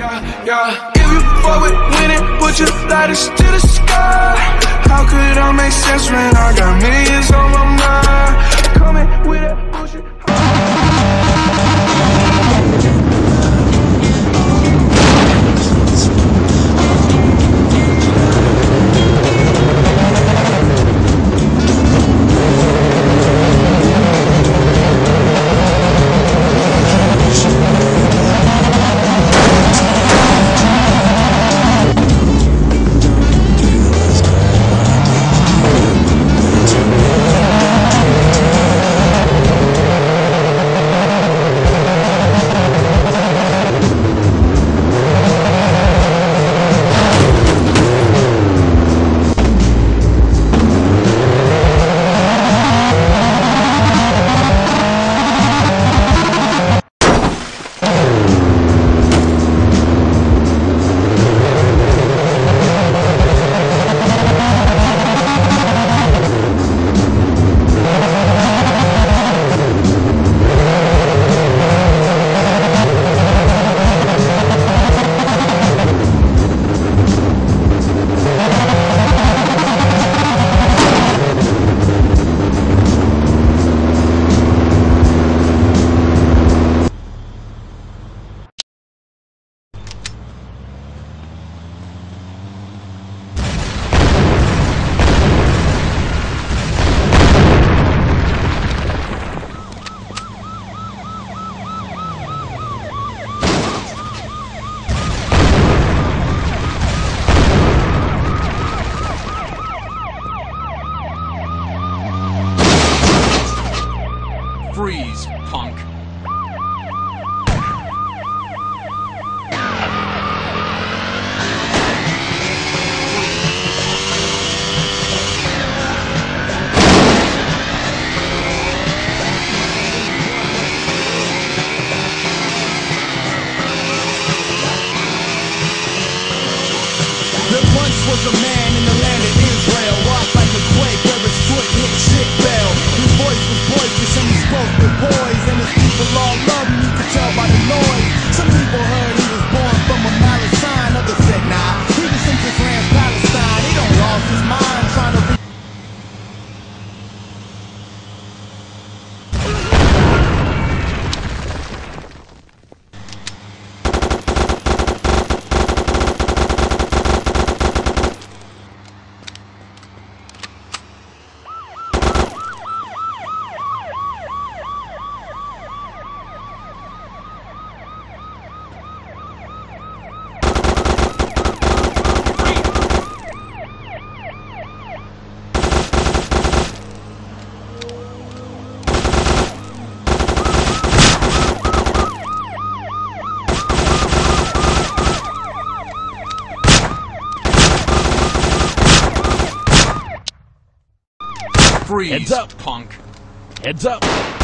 yeah, yeah. If you fuck with winning, put your lighters to the sky. How could I make sense when I got? freeze, Heads up. punk. Heads up.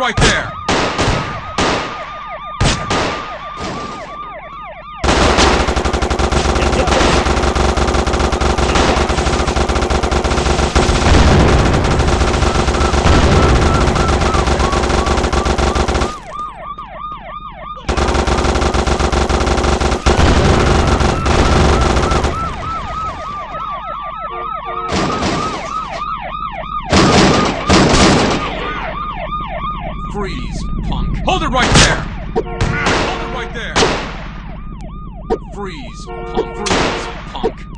Right there. Freeze, punk. Hold it right there. Hold it right there. Freeze, punk. Freeze, punk.